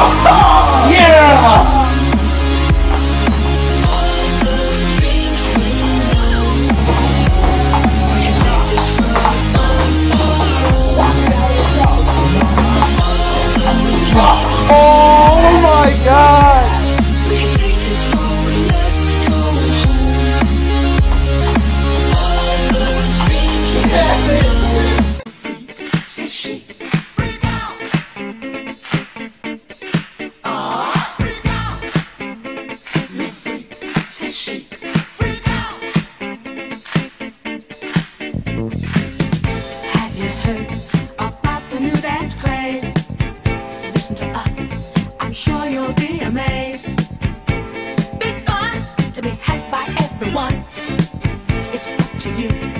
Oh, yeah! Oh my god! About the new dance craze. Listen to us, I'm sure you'll be amazed. Big fun to be had by everyone. It's up to you.